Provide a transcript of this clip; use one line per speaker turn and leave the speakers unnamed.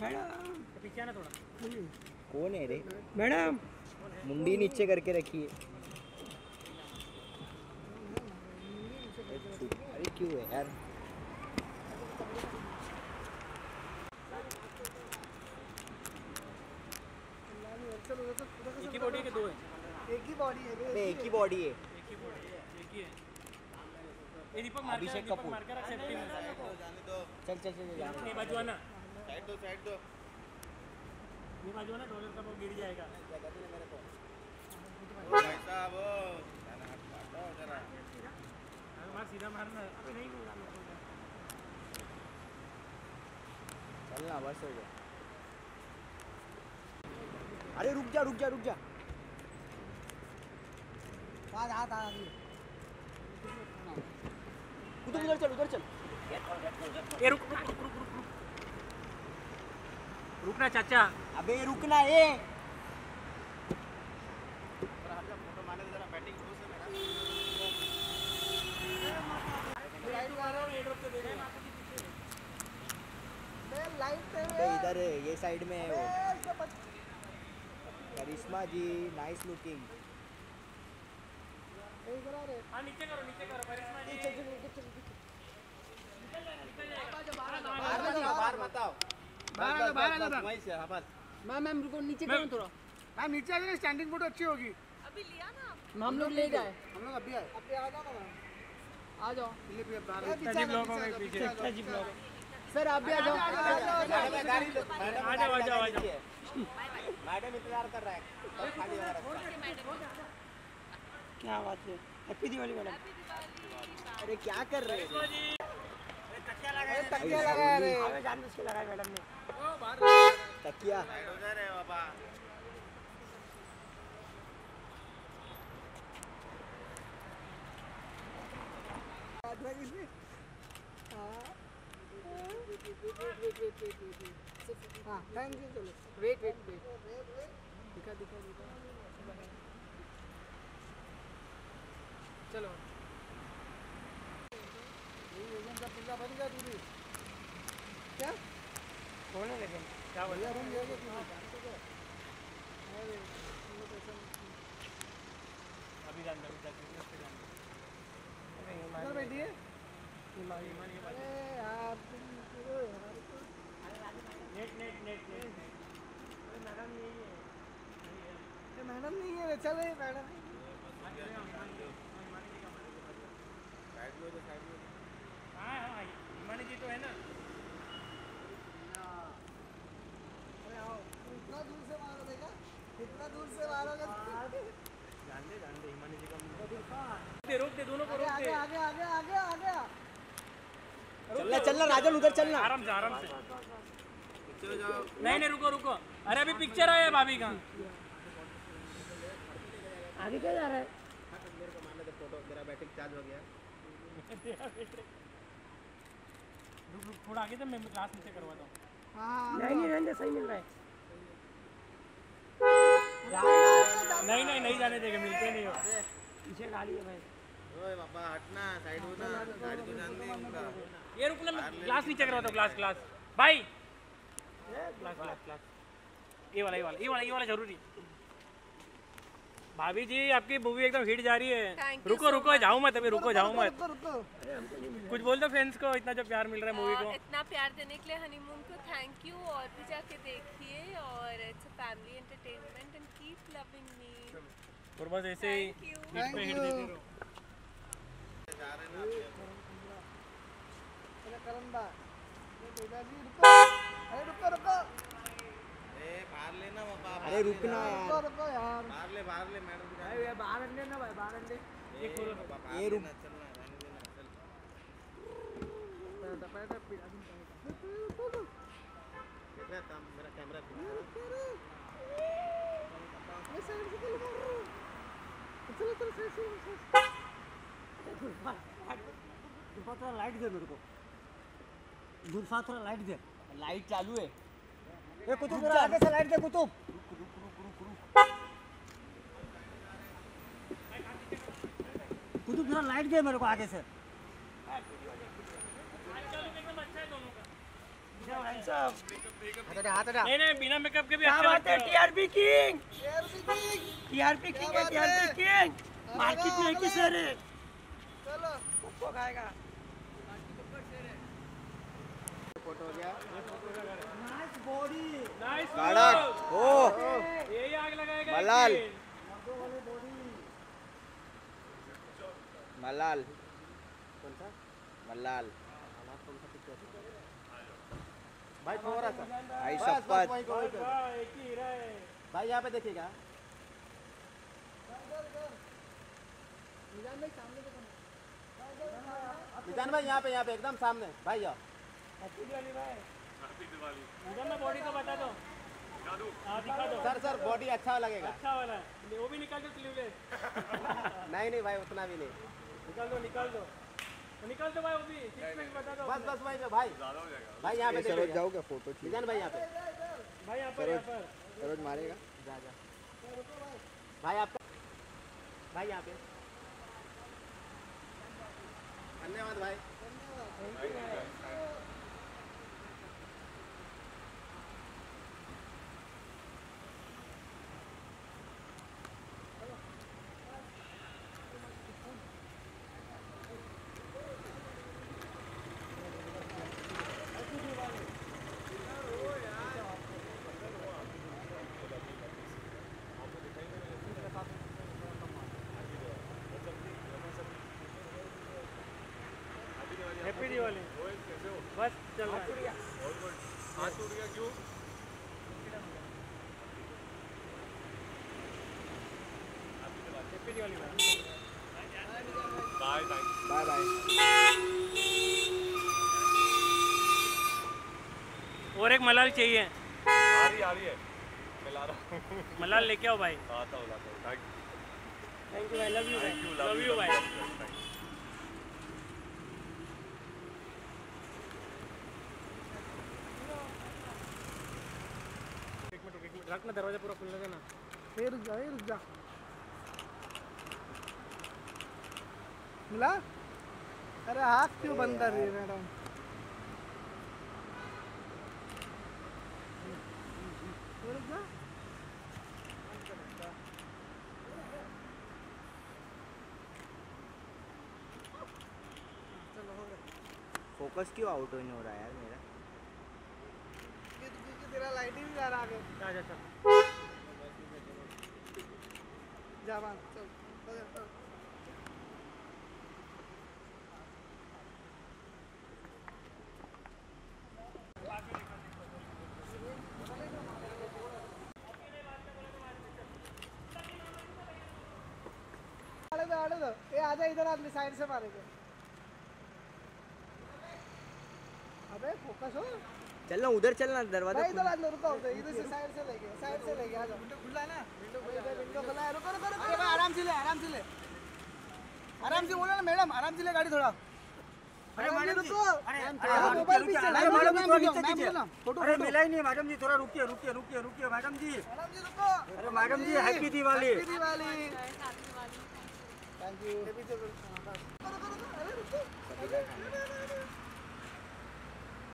Madam
पीछे आना थोड़ा
कौन है रे
मैडम
मुंडी नीचे करके रखी है। अरे क्यों है यार?
एक ही बॉडी है
एक ही। बॉडी है
एक ही बॉडी है।
एक ही बॉडी है एक ही है। ये दीपक मार
अभिषेक कपूर।
मार कर सेफ्टी में
चल चल चल जा
ये बाजू आना साइड दो साइड दो. ये बाजू आना डॉलर का वो गिर जाएगा. अरे मार सीधा मारना. अबे नहीं
चलना बस हो गया. अरे रुक जा रुक जा रुक जा.
हाथ हाथ हाथ.
उधर उधर चल उधर चल।
ये रुक रुक रुक रुक रुक रुक। रुकना चाचा।
अबे रुकना अबे इधर ये साइड में है वो। करिश्मा जी नाइस लुकिंग
हाँ नीचे करो नीचे करो करिश्मा जी
बाहर बताओ
बाहर बाहर बाहर मैम मैम रुको नीचे करो थोड़ा
मैम नीचे आ जाइए स्टैंडिंग फ़ोटो अच्छी होगी
अभी लिया ना
हम लोग ले जाए
हम लोग अभी आए
अभी आ जाओ ना आ जाओ
ये भी बाहर
हो गए पीछे पिताजी ब्लॉग
सर आप भी आ जाओ
आ जाओ आ जाओ आ जाओ
मैडम इंतज़ार कर रहा है खाली हो रहा है
क्या बात है। हैप्पी दिवाली मैडम
अरे क्या कर रहे हो?
तकिया लगा रे
हमें जान के लगाया मैडम ने।
तकिया।
हाँ थैंक यू चलो। वेट वेट वेट दिखा दिखा दिखा। चलो पिज्जा बन गया दूरी क्या
कौन है लेकिन
क्या बोल
भैया रूम ले लोग
अभी जान अभी पे जान
इधर बैठिए अरे यार तुम
net net net net
madam नहीं है मैडम नहीं है चल रही मैडम
हाँ हाँ हिमानी जी तो है ना
अरे आओ इतना दूर से मारो देखा इतना दूर से मारोगे
जान दे जान दे हिमानी जी का दे रोक दे दोनों को रोक दे
आगे आगे आगे आगे
चलना चलना राजन उधर चलना।
आराम से आराम से। नहीं नहीं रुको रुको। अरे अभी पिक्चर आया भाभी का।
आगे क्या जा रहा है?
रुक रुक थोड़ा आगे तो मैं क्लास नीचे करवाता हूँ
हाँ।
नहीं नहीं रहने सही मिल रहा है।
नहीं नहीं नहीं जाने देंगे मिलते नहीं हो।
पीछे गाड़ी है भाई।
ये रुक ना मैं क्लास नीचे करवाता हूँ। क्लास क्लास भाई क्लास क्लास क्लास ये वाला ये वाला ये वाला ये वाला ज़रूरी। भाभी जी आपकी मूवी एकदम हिट जा रही है। रुको
so
रुको जाओ मत अभी रुको जाओ मत
रुको रुको।
कुछ बोल दो फ्रेंड्स को इतना जो प्यार मिल रहा है मूवी को।
इतना प्यार देने के लिए हनीमून को थैंक यू और भी जाके देखिए और it's a family entertainment and keep loving me
और बस ऐसे ही. हिट पे हिट देते रहो।
चलो करण बा ये बेटा जी अरे रुको रुको
अरे रुकना
रुको
यार।
रुको यार
भाई बाहर अंदर ना भाई बाहर अंदर
ये खोलो।
ये रुक।
ये साइड से चलो चलो चलो साइड से
दूसरा लाइट दे मेरे को। थोड़ा लाइट दे।
लाइट चालू है। ए कुतुब आगे से लाइट दे कुतुब।
कुतुब थोड़ा लाइट दे मेरे को आगे से।
नहीं नहीं बिना मेकअप के भी अच्छा लगता है
TRP king
TRP
TRP king है टीआरपी किंग मार्केट में एक ही शेर है।
चलो।
कुत्तो खाएगा।
फ़ोटो हो गया।
नाइस बॉडी
नाइस
ओ।
यही आग लगाएगा
मलाल।
एक दिन।
मलाल मलाल
भाई थोड़ा सा
भाई
बस, बस
शपथ
वहीं को वहीं को।
वाह, एक ही हीरा है
भाई यहाँ पे देखिएगा। निजान भाई यहाँ पे यहाँ पे एकदम सामने। भाई आओ।
हैप्पी दिवाली भाई हैप्पी दिवाली इधर ना बॉडी को बता दो हाँ दिखा दो
सर सर बॉडी अच्छा लगेगा।
अच्छा वाला है। वो भी निकाल दो
नहीं नहीं भाई उतना भी नहीं।
निकाल दो निकाल दो। निकाल दो भाई वो भी। सिक्स पैक बता दो
बस बस भाई भाई। भाई यहाँ पे
सरोज जाओगे फ़ोटो
भाई यहाँ पे।
भाई यहाँ पर यहाँ पर।
सरोज मारेगा?
जा जा। भाई आपका भाई यहाँ पे। धन्यवाद भाई।
हैप्पी दिवाली बस चल रहा है। हैप्पी दिवाली भाई
बाय बाय
और एक मलाल चाहिए।
आ रही आ रही है। मैं ला रहा हूँ।
मलाल लेके आओ भाई।
आता हूँ लाता हूँ। थैंक
यू भाई love you
you
love you भाई एक मिनट एक मिनट रखना दरवाज़ा पूरा खुल लगा ना
ये रुक जा ये रुक जा मिला अरे हाथ क्यों बंद कर रही है मैडम रुक जा
फोकस क्यों आउट नहीं हो रहा है यार मेरा?
तेरा लाइटिंग भी जा रहा आगे।
जा जा चल।
जा बाँध चल। ये आजा इधर आदमी साइड से मारेंगे। अबे फोकस हो।
चल ना उधर चलना दरवाज़ा
इधर आ लो रुको उधर इधर से साइड से लेके साइड से लेके आ जाओ। विंडो खुला है ना? विंडो खुला है विंडो खुला है रुको रुको रुको। भाई आराम से ले आराम से ले। आराम से बोलो ना मैडम आराम से ले गाड़ी थोड़ा। अरे मैडम रुको।
अरे
मोबाइल पीछे
अरे
मैम
मैडम जी थोड़ा नीचे कीजिए।
फ़ोटो
अरे मिला ही नहीं मैडम जी थोड़ा रुकिए रुकिए रुकिए रुकिए मैडम जी।
मैडम जी रुको।
अरे madam ji happy Diwali
happy Diwali. Thank you happy Diwali रुको रुको रुको। अरे रुको।